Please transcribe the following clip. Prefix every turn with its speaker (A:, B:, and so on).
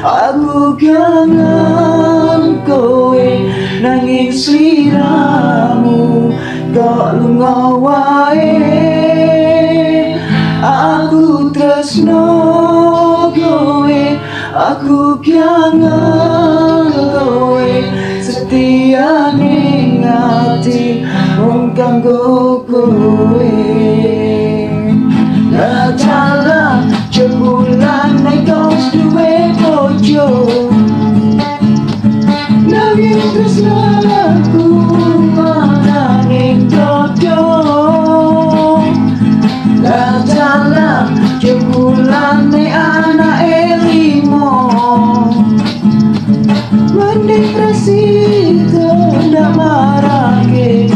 A: Aku kangen kowe Nanging sliramu Kok lunga wae. Aku tresno kowe Aku kangen kowe. Setia ning ati Mung kanggo kowe yo. Nanging tresnaku Mananging dodo Lantalan Jebulane anak elimo Mending presiden Ndak marah ke